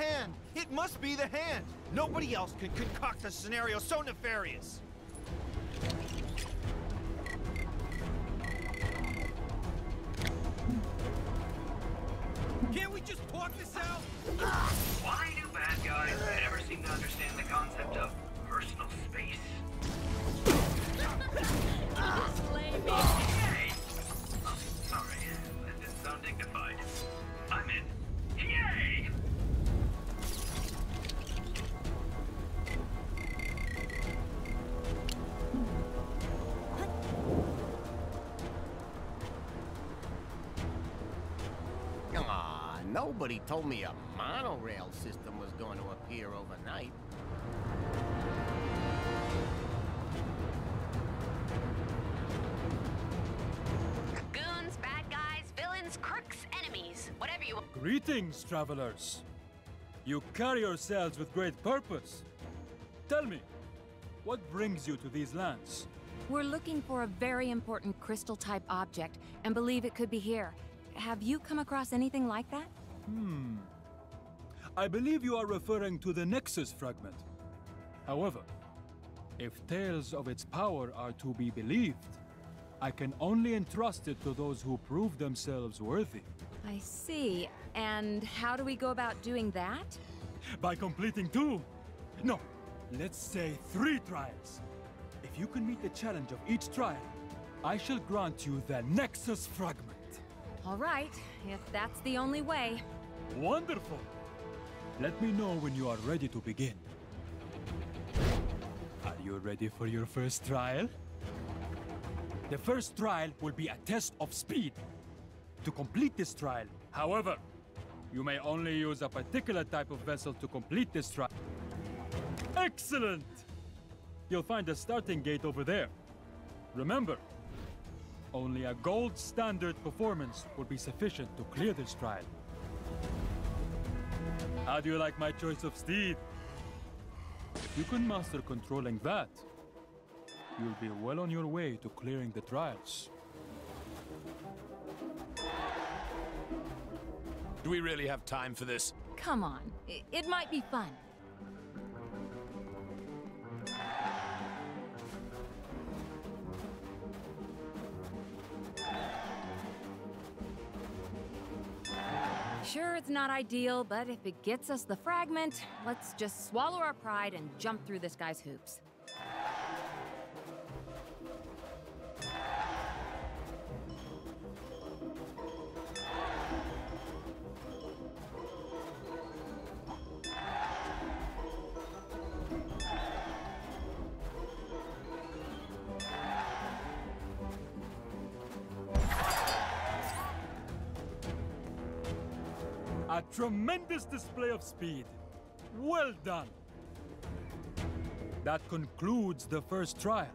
hand! It must be the hand! Nobody else could concoct a scenario so nefarious! Can't we just talk this out? Me a monorail system was going to appear overnight. Goons, bad guys, villains, crooks, enemies. Whatever you Greetings, travelers. You carry yourselves with great purpose. Tell me, what brings you to these lands? We're looking for a very important crystal type object and believe it could be here. Have you come across anything like that? Hmm. I believe you are referring to the Nexus fragment. However, if tales of its power are to be believed, I can only entrust it to those who prove themselves worthy. I see. And how do we go about doing that? By completing two, no, let's say three trials. If you can meet the challenge of each trial, I shall grant you the Nexus fragment. All right, if that's the only way. Wonderful! Let me know when you are ready to begin. Are you ready for your first trial? The first trial will be a test of speed. To complete this trial, however, you may only use a particular type of vessel to complete this trial. Excellent! You'll find the starting gate over there. Remember, only a gold standard performance will be sufficient to clear this trial. How do you like my choice of steed? If you can master controlling that, you'll be well on your way to clearing the trials. Do we really have time for this? Come on, i- it might be fun. Not ideal, but if it gets us the fragment, let's just swallow our pride and jump through this guy's hoops. Display of speed. Well done. That concludes the first trial.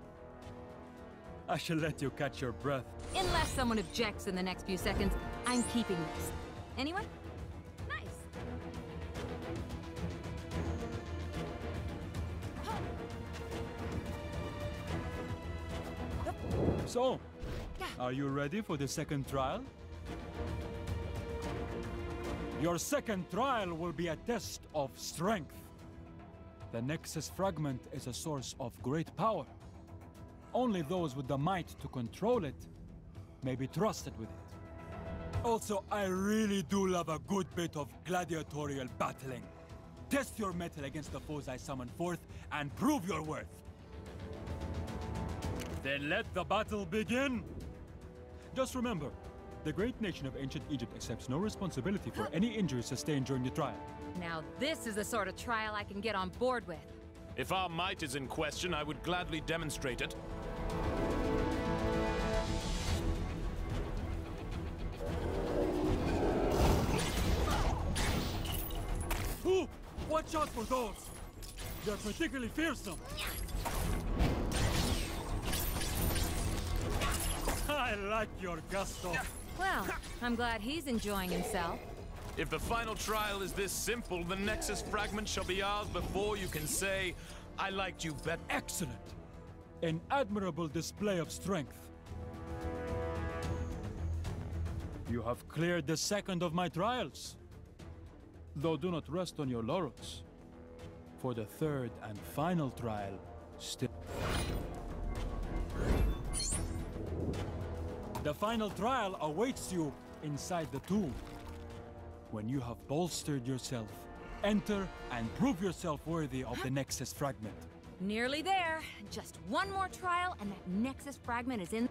I shall let you catch your breath. Unless someone objects in the next few seconds, I'm keeping this. Anyone? Nice. So, are you ready for the second trial? Your second trial will be a test of strength. The Nexus fragment is a source of great power. Only those with the might to control it may be trusted with it. Also, I really do love a good bit of gladiatorial battling. Test your mettle against the foes I summon forth and prove your worth. Then let the battle begin! Just remember, the great nation of ancient Egypt accepts no responsibility for any injuries sustained during the trial. Now, this is the sort of trial I can get on board with. If our might is in question, I would gladly demonstrate it. Ooh! Watch out for those! They're particularly fearsome! I like your gusto. Well, I'm glad he's enjoying himself. If the final trial is this simple, the Nexus fragment shall be ours before you can say, I liked you better. Excellent! An admirable display of strength. You have cleared the second of my trials. Though do not rest on your laurels, for the third and final trial still. The final trial awaits you inside the tomb. When you have bolstered yourself, enter and prove yourself worthy of the Nexus fragment. Nearly there. Just one more trial, and that Nexus fragment is in.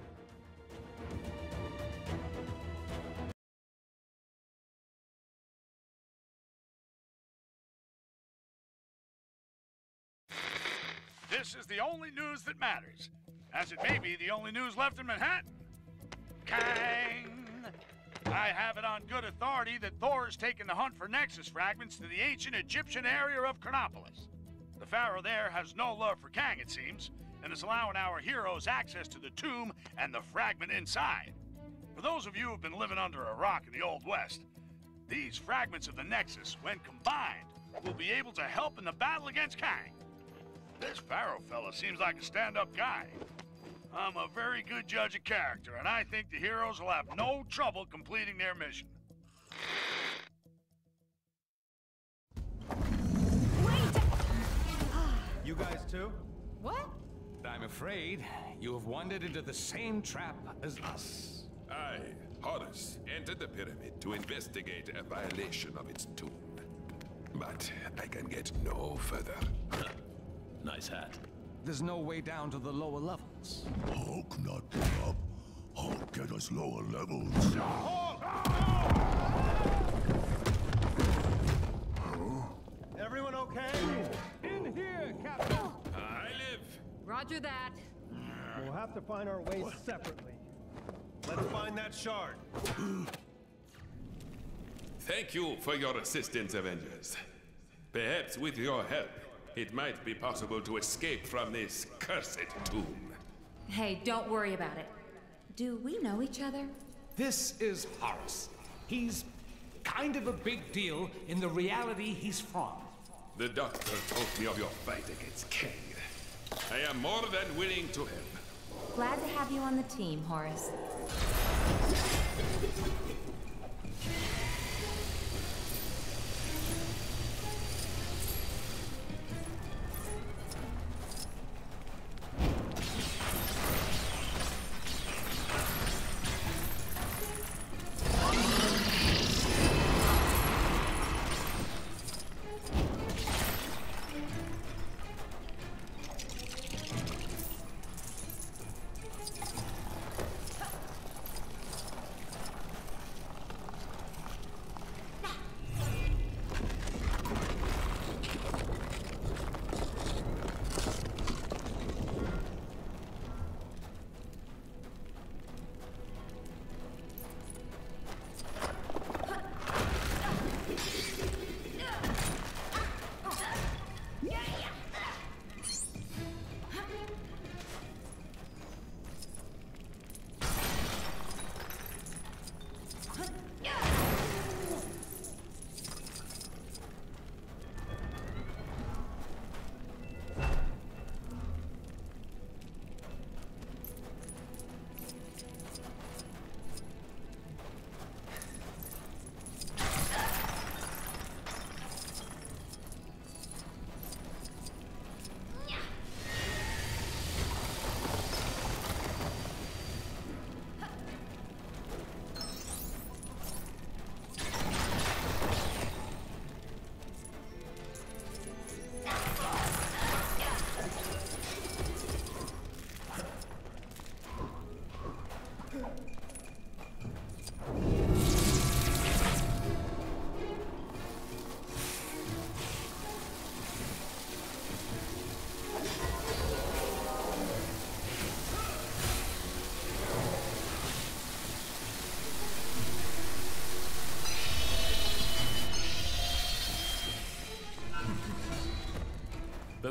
This is the only news that matters, as it may be the only news left in Manhattan. Kang! I have it on good authority that Thor Thor's taken the hunt for Nexus fragments to the ancient Egyptian area of Chronopolis. The Pharaoh there has no love for Kang, it seems, and is allowing our heroes access to the tomb and the fragment inside. For those of you who've been living under a rock in the Old West, these fragments of the Nexus, when combined, will be able to help in the battle against Kang. This Pharaoh fella seems like a stand-up guy. I'm a very good judge of character, and I think the heroes will have no trouble completing their mission. You guys too? What? I'm afraid you have wandered into the same trap as us. I, Horus, entered the pyramid to investigate a violation of its tomb. But I can get no further. Nice hat. There's no way down to the lower levels. Hulk not get up. Hulk get us lower levels. Everyone okay? In here, Captain! I live. Roger that. We'll have to find our ways separately. Let's find that shard. Thank you for your assistance, Avengers. Perhaps with your help, it might be possible to escape from this cursed tomb. Hey, don't worry about it. Do we know each other? This is Horus. He's kind of a big deal in the reality he's from. The doctor told me of your fight against Kang. I am more than willing to help. Glad to have you on the team, Horus.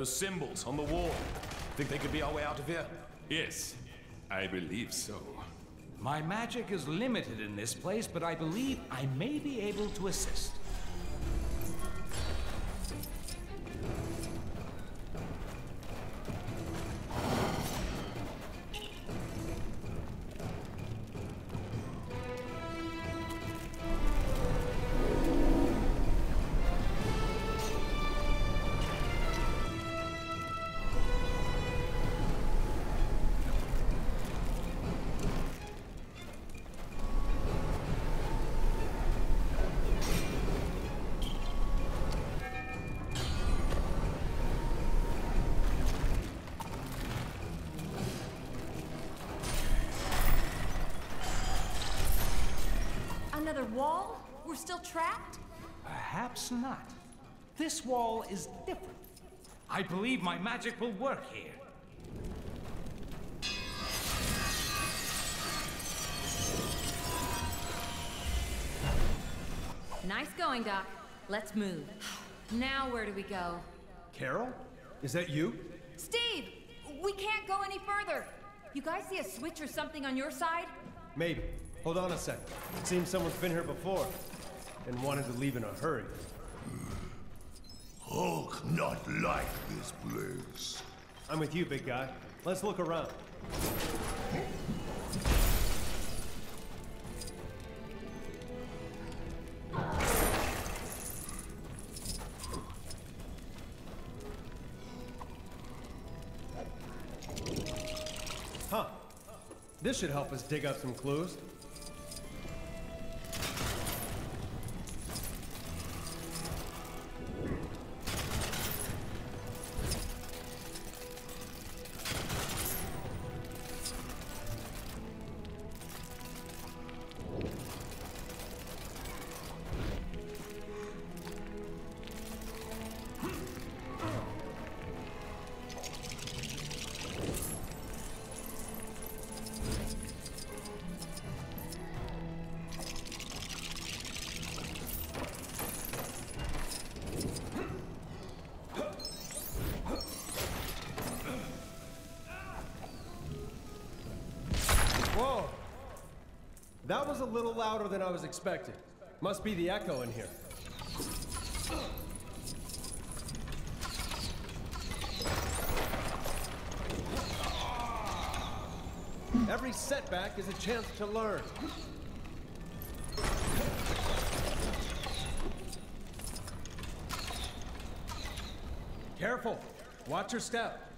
Those symbols on the wall. Think they could be our way out of here? Yes, I believe so. My magic is limited in this place, but I believe I may be able to assist. Wall? We're still trapped? Perhaps not. This wall is different. I believe my magic will work here. Nice going, Doc. Let's move. Now where do we go? Carol? Is that you? Steve! We can't go any further! You guys see a switch or something on your side? Maybe. Hold on a sec. It seems someone's been here before. And wanted to leave in a hurry. Hulk not like this place. I'm with you, big guy. Let's look around. Huh. This should help us dig up some clues. Little louder than I was expecting. Must be the echo in here. Every setback is a chance to learn. Careful! Watch your step.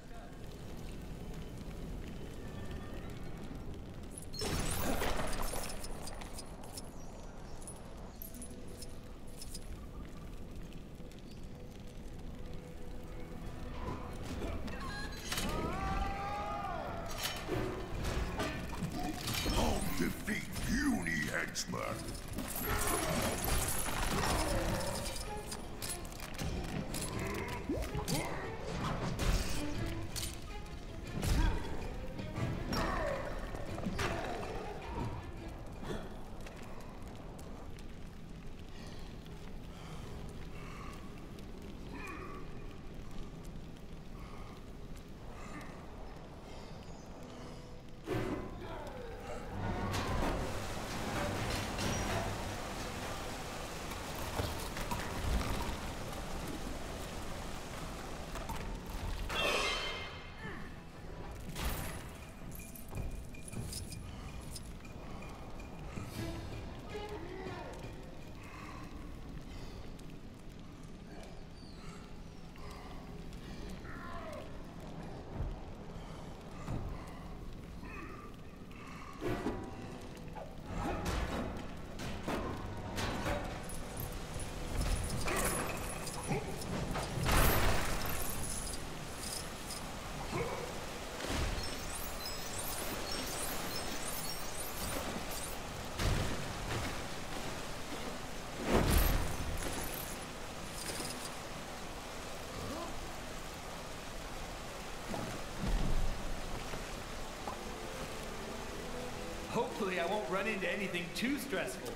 Hopefully I won't run into anything too stressful.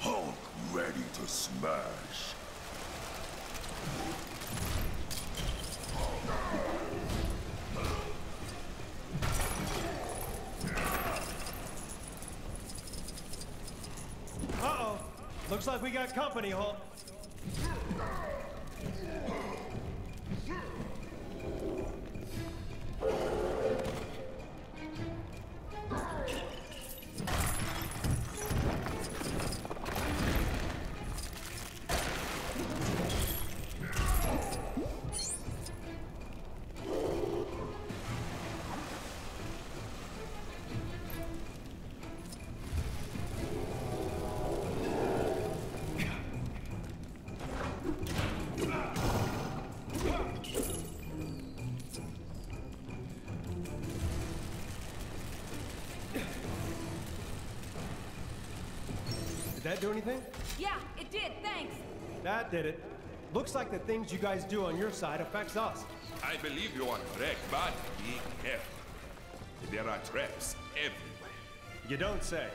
Hulk ready to smash. Uh-oh! Looks like we got company, Hulk. That do anything? Yeah, it did, thanks. That did it. Looks like the things you guys do on your side affects us. I believe you are correct, but be careful. There are traps everywhere. You don't say.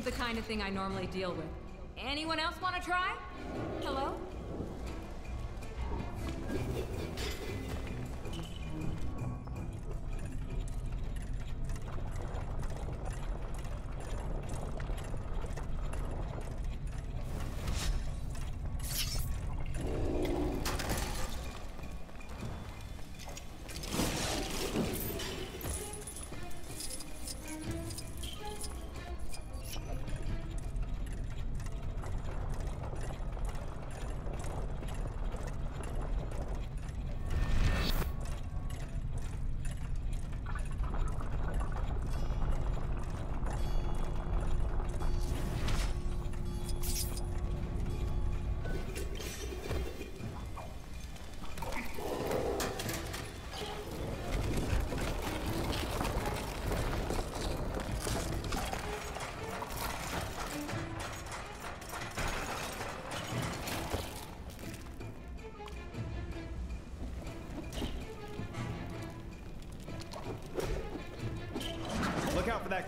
Isn't the kind of thing I normally deal with. Anyone else want to try?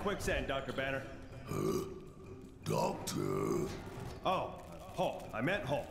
Quicksand, Dr. Banner. Doctor. Oh, Hulk. I meant Hulk.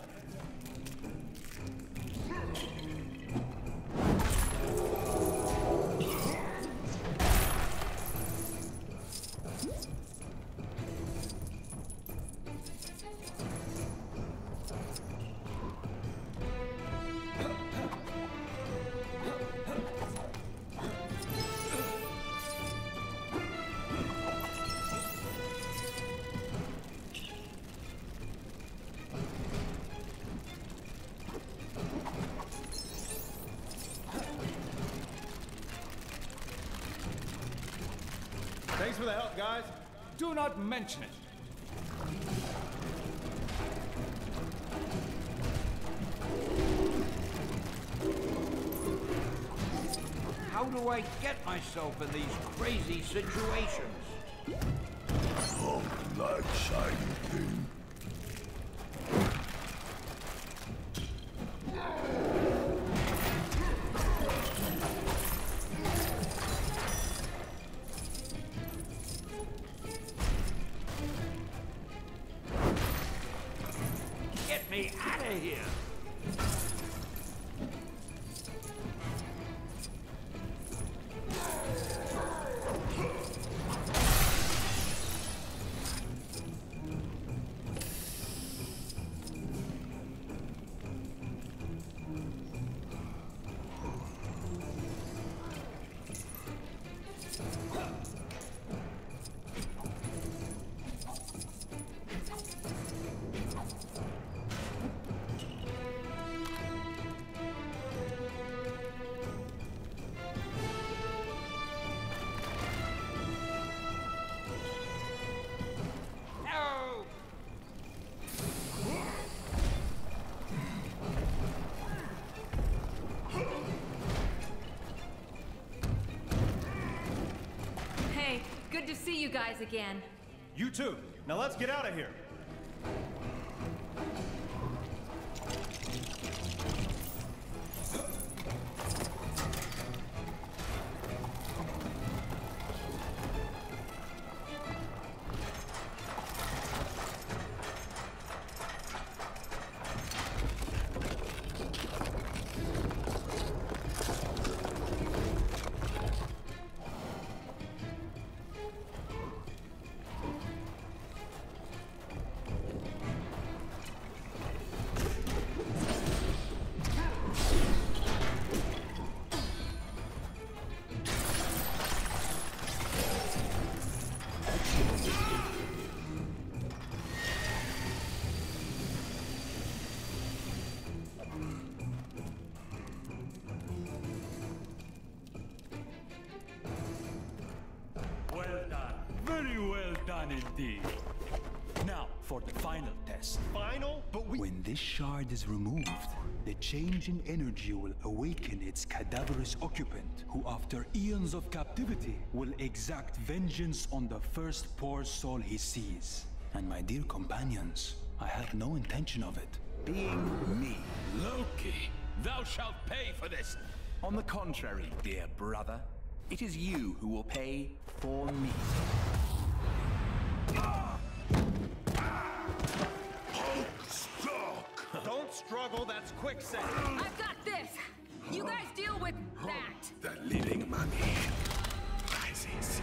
Do not mention it. How do I get myself in these crazy situations? out of here! See you guys again. You too. Now let's get out of here. Indeed. Now, for the final test. Final? But we. When this shard is removed, the change in energy will awaken its cadaverous occupant, who after eons of captivity will exact vengeance on the first poor soul he sees. And my dear companions, I have no intention of it. Being me. Loki, thou shalt pay for this. On the contrary, dear brother, it is you who will pay for me. Don't struggle, that's quicksand. I've got this. You guys deal with that. The living mummy rises.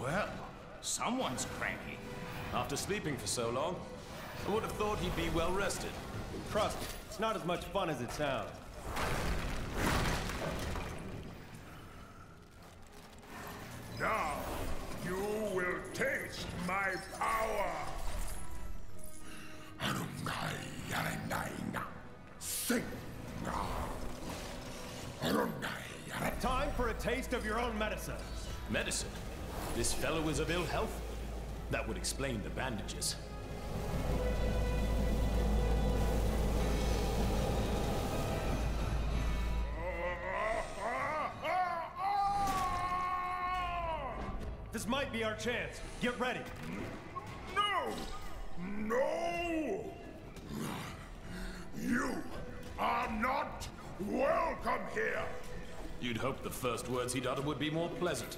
Well, someone's cranky. After sleeping for so long, I would have thought he'd be well rested. Trust me, it's not as much fun as it sounds. Now, you will taste my power. Arungai Yaranaina. Sing. Arungai Time for a taste of your own medicine. Medicine? This fellow is of ill health? That would explain the bandages. This might be our chance. Get ready. No! No! You are not welcome here! You'd hope the first words he'd utter would be more pleasant.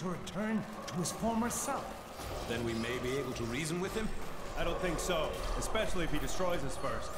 To return to his former self. Then we may be able to reason with him? I don't think so, especially if he destroys us first.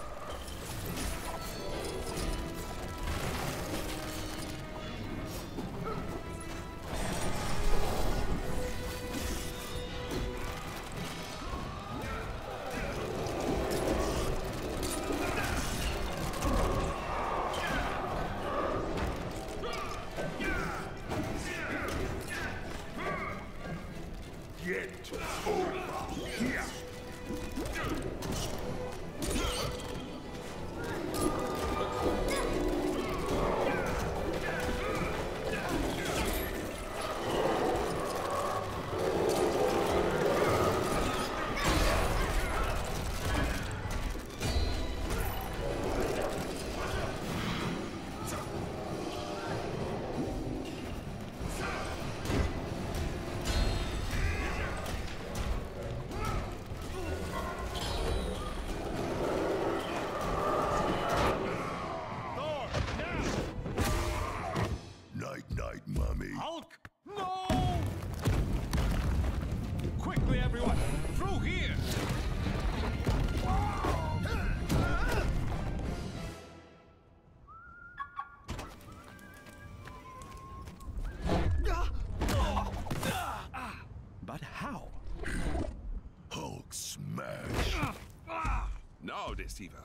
Deceiver,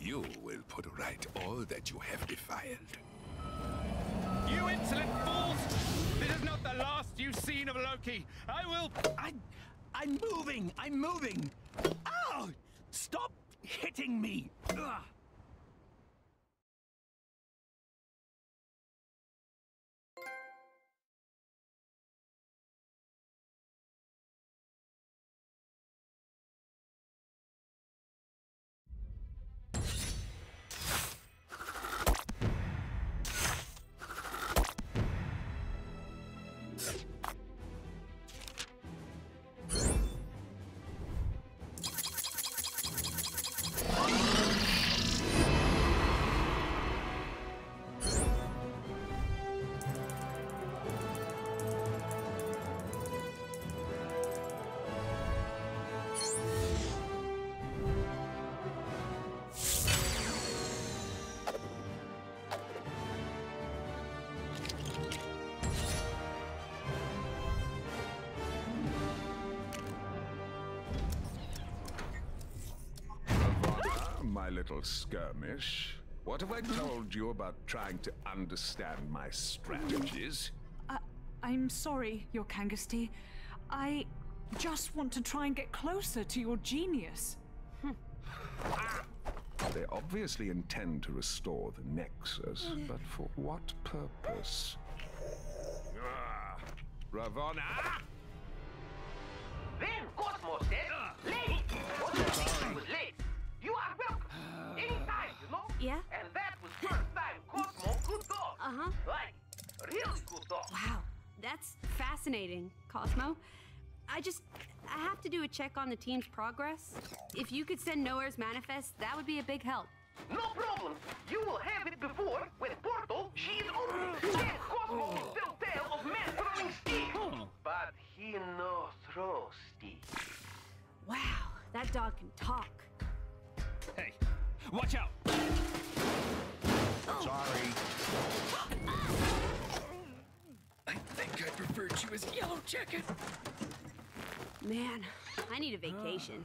you will put right all that you have defiled. You insolent fools! This is not the last you've seen of Loki. I will. I. I'm moving! I'm moving! Ow! Stop hitting me! Ugh. Little skirmish. What have I told you about trying to understand my strategies? Uh, I'm sorry, Your Kangasty. I just want to try and get closer to your genius. They obviously intend to restore the Nexus, but for what purpose? Ah, Ravonna! Then Cosmo said, late! What the thing was late? You are welcome. Anytime, you know? Yeah? And that was first time Cosmo could talk. Uh-huh. Like, really could talk. Wow, that's fascinating, Cosmo. I just I have to do a check on the team's progress. If you could send Knowhere's manifest, that would be a big help. No problem. You will have it before when Portal she is open. Then Cosmo will still tell of man throwing stick. But he no throw stick. Wow, that dog can talk. Hey, watch out! Sorry. I think I preferred you as Yellow Jacket. Man, I need a vacation.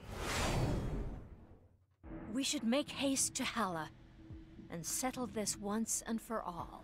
We should make haste to Hala and settle this once and for all.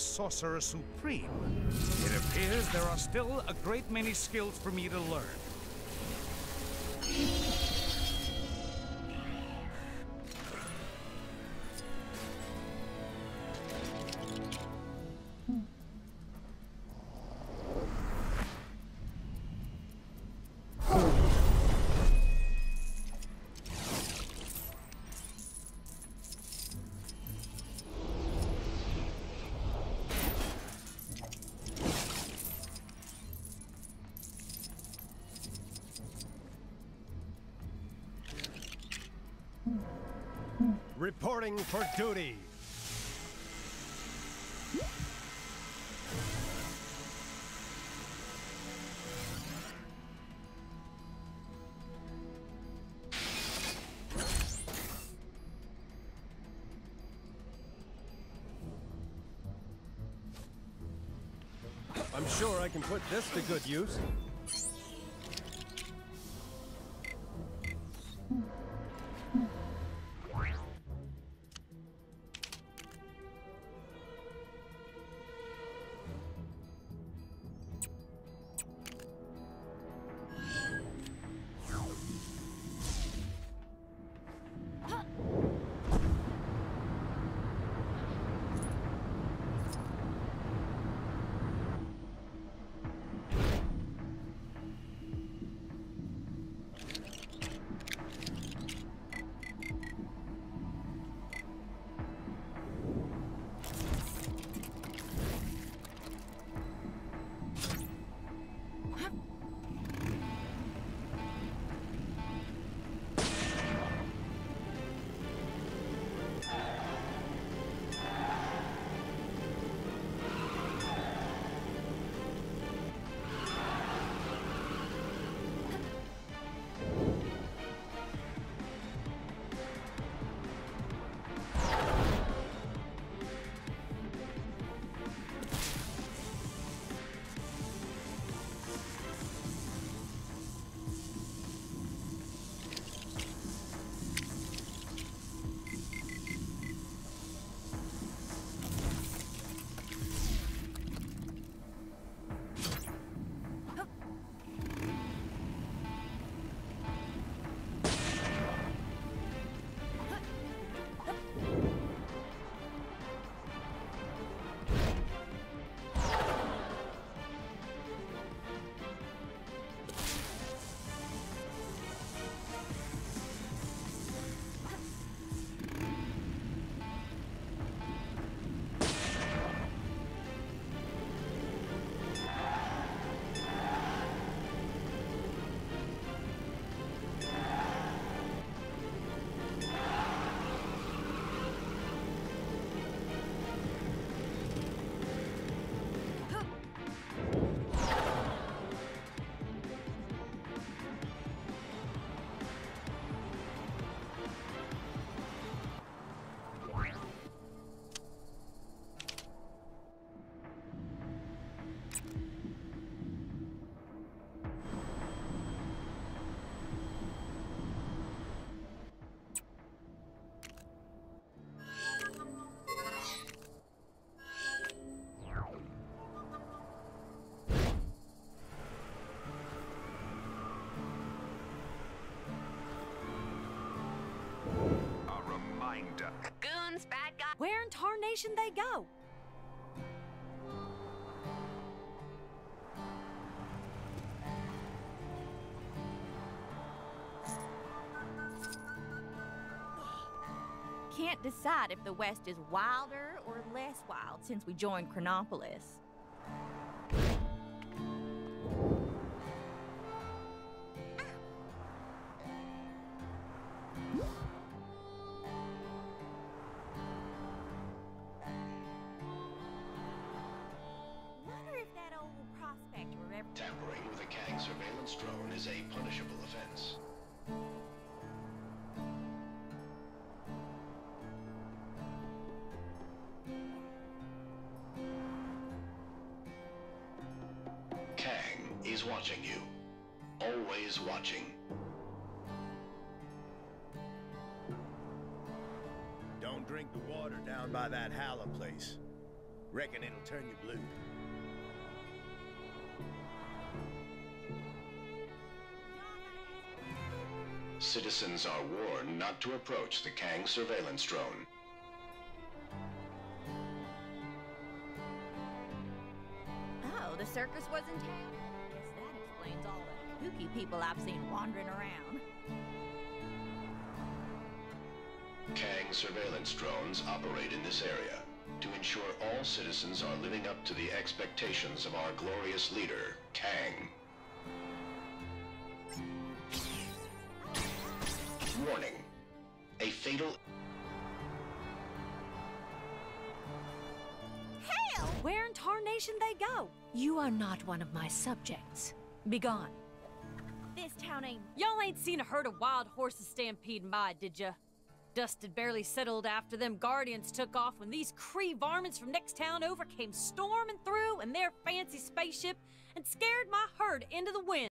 Sorcerer Supreme, it appears there are still a great many skills for me to learn. Reporting for duty. I'm sure I can put this to good use. Where in tarnation they go? Can't decide if the West is wilder or less wild since we joined Chronopolis. Don't drink the water down by that Hala place. Reckon it'll turn you blue. Citizens are warned not to approach the Kang surveillance drone. Oh, the circus was in town? Guess that explains all the kooky people I've seen wandering around. Kang surveillance drones operate in this area to ensure all citizens are living up to the expectations of our glorious leader, Kang. Warning. A fatal... Hell! Where in tarnation they go? You are not one of my subjects. Begone. This town ain't... Y'all ain't seen a herd of wild horses stampeding by, did ya? Dust had barely settled after them Guardians took off when these Kree varmints from next town over came storming through in their fancy spaceship and scared my herd into the wind.